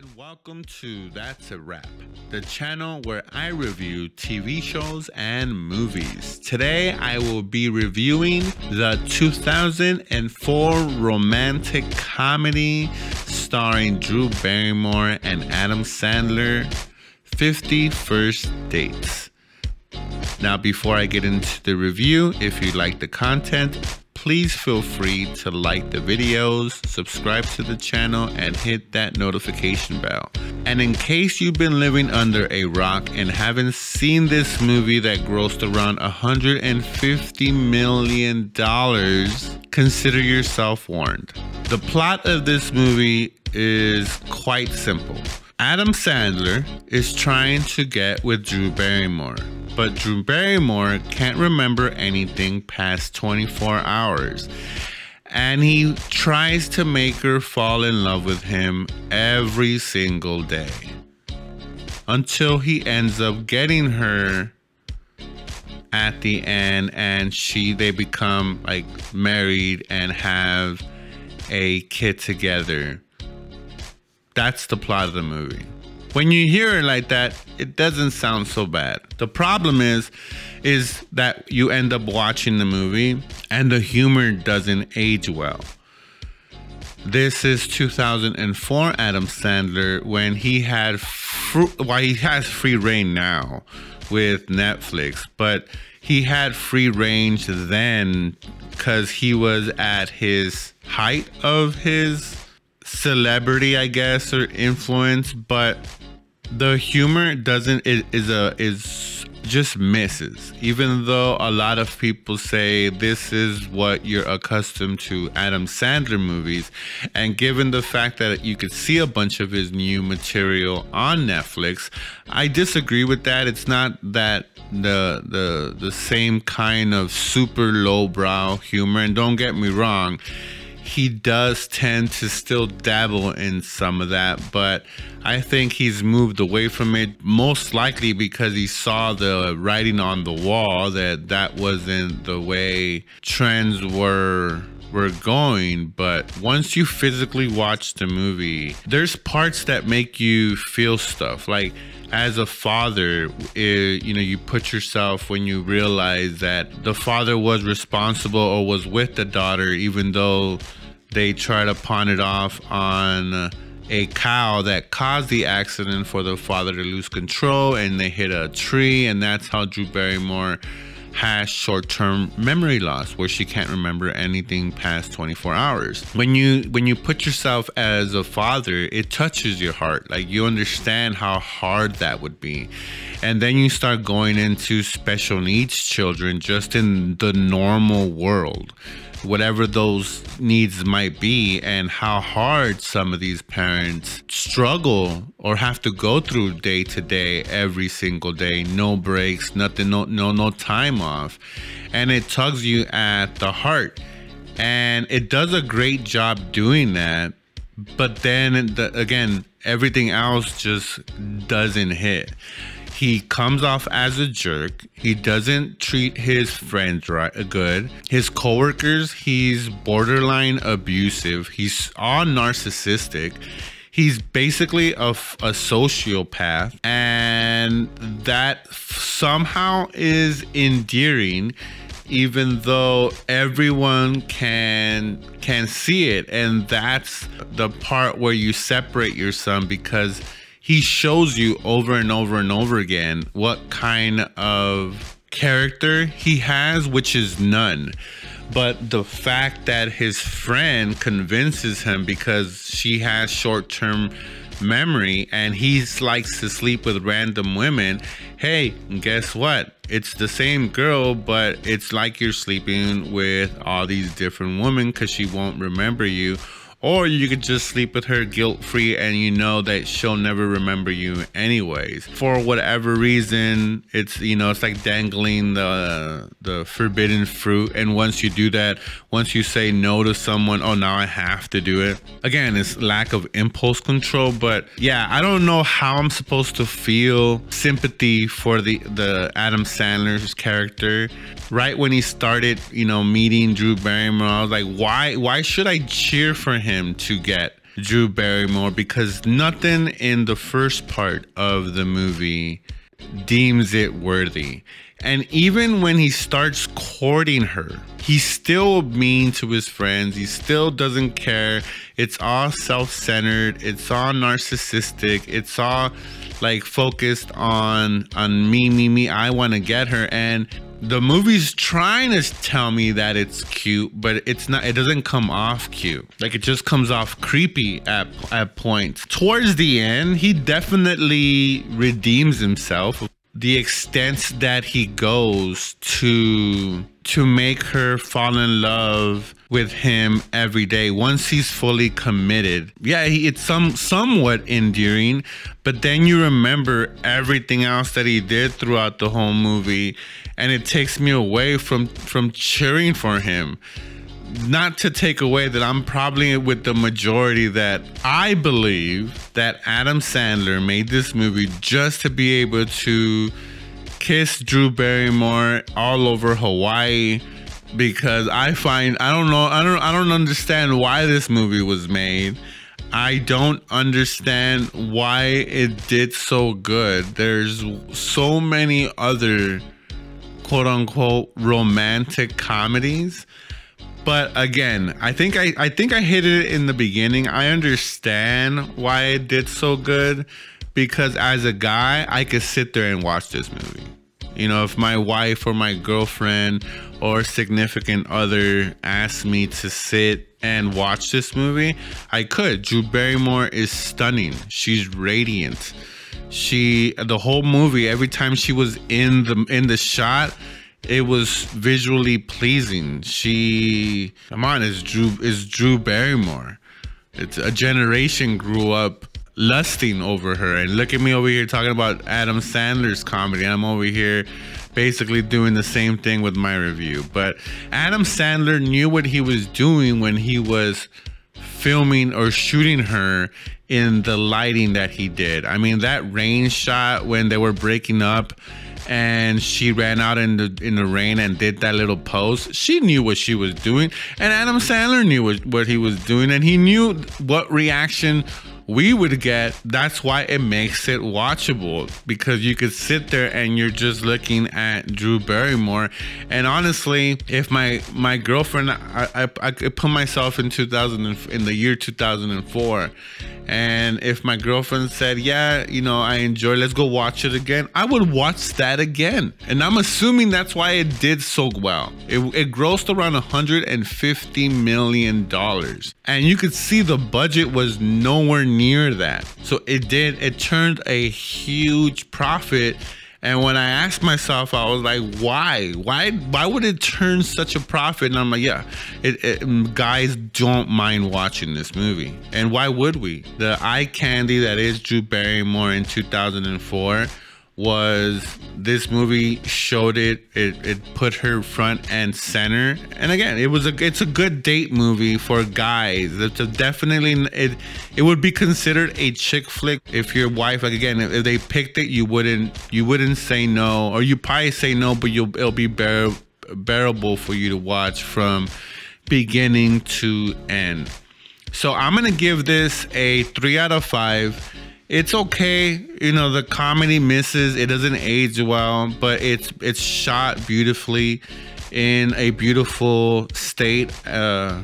and welcome to That's a Wrap, the channel where I review TV shows and movies. Today I will be reviewing the 2004 romantic comedy starring Drew Barrymore and Adam Sandler, 50 First Dates. Now, before I get into the review, if you like the content, please feel free to like the videos, subscribe to the channel, and hit that notification bell. And in case you've been living under a rock and haven't seen this movie that grossed around $150 million, consider yourself warned. The plot of this movie is quite simple. Adam Sandler is trying to get with Drew Barrymore but Drew Barrymore can't remember anything past 24 hours. And he tries to make her fall in love with him every single day. Until he ends up getting her at the end and she they become like married and have a kid together. That's the plot of the movie. When you hear it like that, it doesn't sound so bad. The problem is is that you end up watching the movie and the humor doesn't age well. This is 2004 Adam Sandler when he had fr- well he has free reign now with Netflix, but he had free range then cuz he was at his height of his celebrity, I guess, or influence, but the humor doesn't is, is a is just misses. Even though a lot of people say this is what you're accustomed to Adam Sandler movies, and given the fact that you could see a bunch of his new material on Netflix, I disagree with that. It's not that the the the same kind of super lowbrow humor, and don't get me wrong he does tend to still dabble in some of that, but I think he's moved away from it most likely because he saw the writing on the wall that that wasn't the way trends were were going but once you physically watch the movie there's parts that make you feel stuff. Like as a father it, you know you put yourself when you realize that the father was responsible or was with the daughter even though they try to pawn it off on a cow that caused the accident for the father to lose control and they hit a tree and that's how Drew Barrymore has short-term memory loss where she can't remember anything past 24 hours. When you when you put yourself as a father, it touches your heart. Like you understand how hard that would be. And then you start going into special needs children just in the normal world whatever those needs might be and how hard some of these parents struggle or have to go through day to day every single day. No breaks nothing no no no time off. And it tugs you at the heart. And it does a great job doing that but then the, again everything else just doesn't hit he comes off as a jerk. He doesn't treat his friends right good. His coworkers, he's borderline abusive. He's all narcissistic. He's basically a, a sociopath, and that somehow is endearing even though everyone can can see it and that's the part where you separate your son because he shows you over and over and over again what kind of character he has, which is none. But the fact that his friend convinces him because she has short term memory and he likes to sleep with random women, hey, guess what? It's the same girl, but it's like you're sleeping with all these different women because she won't remember you or you could just sleep with her guilt free and you know that she'll never remember you anyways. For whatever reason, it's you know, it's like dangling the the forbidden fruit and once you do that, once you say no to someone, oh now I have to do it. Again, it's lack of impulse control, but yeah, I don't know how I'm supposed to feel sympathy for the the Adam Sandler's character. Right when he started, you know, meeting Drew Barrymore, I was like, why why should I cheer for him? Him to get Drew Barrymore because nothing in the first part of the movie deems it worthy. And even when he starts courting her, he's still mean to his friends. He still doesn't care. It's all self centered. It's all narcissistic. It's all like focused on on me, me, me. I want to get her. And the movie's trying to tell me that it's cute, but it's not. It doesn't come off cute. Like it just comes off creepy at at points. Towards the end, he definitely redeems himself the extent that he goes to to make her fall in love with him every day once he's fully committed. Yeah he, it's some somewhat endearing but then you remember everything else that he did throughout the whole movie and it takes me away from from cheering for him. Not to take away that I'm probably with the majority that I believe that Adam Sandler made this movie just to be able to kiss Drew Barrymore all over Hawaii because I find I don't know I don't I don't understand why this movie was made. I don't understand why it did so good. There's so many other quote unquote romantic comedies but again, I think I, I think I hit it in the beginning. I understand why it did so good because as a guy, I could sit there and watch this movie. You know, if my wife or my girlfriend or significant other asked me to sit and watch this movie, I could. Drew Barrymore is stunning. She's radiant. She the whole movie, every time she was in the in the shot, it was visually pleasing. She, come on, is Drew is Drew Barrymore. It's a generation grew up lusting over her, and look at me over here talking about Adam Sandler's comedy. I'm over here basically doing the same thing with my review. But Adam Sandler knew what he was doing when he was filming or shooting her in the lighting that he did. I mean, that rain shot when they were breaking up and she ran out in the in the rain and did that little pose. She knew what she was doing, and Adam Sandler knew what, what he was doing, and he knew what reaction we would get. That's why it makes it watchable because you could sit there and you're just looking at Drew Barrymore. And honestly, if my my girlfriend, I I, I put myself in 2000 in the year 2004 and if my girlfriend said, Yeah, you know, I enjoy, let's go watch it again, I would watch that again. And I'm assuming that's why it did so well. It, it grossed around $150 million. And you could see the budget was nowhere near that. So it did, it turned a huge profit and when I asked myself, I was like, why? Why why would it turn such a profit? And I'm like, yeah, it, it, mm, guys don't mind watching this movie. And why would we? The eye candy that is Drew Barrymore in 2004 was this movie showed it, it it put her front and center. And again it was a it's a good date movie for guys. It's definitely it it would be considered a chick flick if your wife like again if they picked it you wouldn't you wouldn't say no or you probably say no but you'll it'll be bear, bearable for you to watch from beginning to end. So i'm gonna give this a three out of five it's okay. You know, the comedy misses. It doesn't age well, but it's it's shot beautifully in a beautiful state. Uh,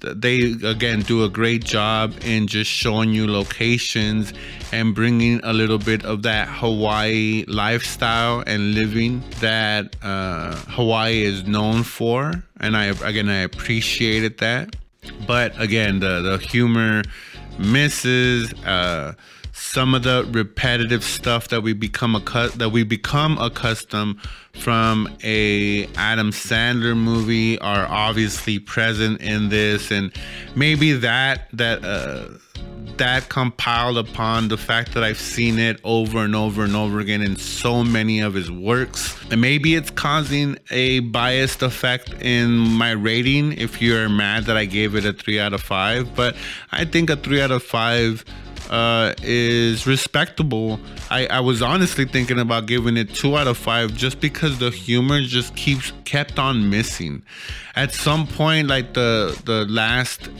they again do a great job in just showing you locations and bringing a little bit of that Hawaii lifestyle and living that uh, Hawaii is known for. And I again I appreciated that. But again, the the humor misses. Uh, some of the repetitive stuff that we become a that we become accustomed from a Adam Sandler movie are obviously present in this, and maybe that that uh, that compiled upon the fact that I've seen it over and over and over again in so many of his works. And maybe it's causing a biased effect in my rating if you're mad that I gave it a 3 out of 5, but I think a 3 out of 5 uh, is respectable. I, I was honestly thinking about giving it two out of five just because the humor just keeps kept on missing. At some point, like the the last,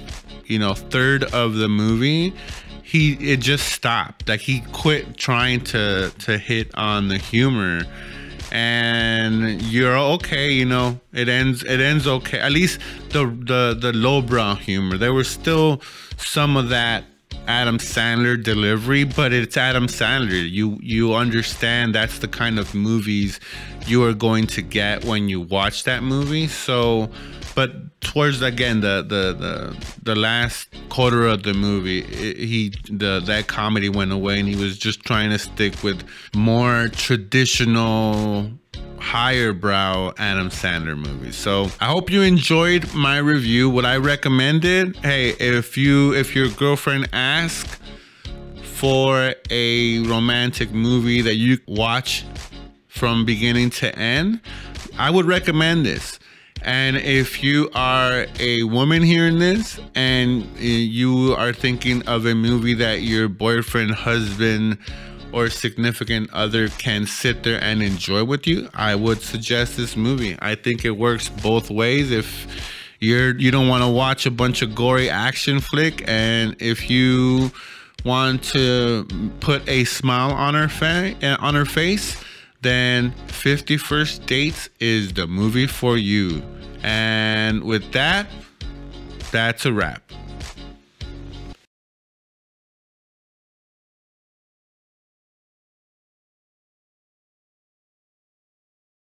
you know, third of the movie, he it just stopped. Like he quit trying to to hit on the humor and you're okay you know it ends it ends okay at least the the the lowbrow humor there was still some of that Adam Sandler delivery, but it's Adam Sandler. You you understand that's the kind of movies you are going to get when you watch that movie. So, but towards again the the the, the last quarter of the movie, it, he the that comedy went away, and he was just trying to stick with more traditional higher brow Adam Sandler movies. So I hope you enjoyed my review. Would I recommend it? Hey, if you if your girlfriend asks for a romantic movie that you watch from beginning to end, I would recommend this. And if you are a woman hearing this and you are thinking of a movie that your boyfriend, husband, or significant other can sit there and enjoy with you, I would suggest this movie. I think it works both ways. If you're you don't want to watch a bunch of gory action flick, and if you want to put a smile on her fa- eh, on her face, then 50 First Dates is the movie for you. And with that, that's a wrap.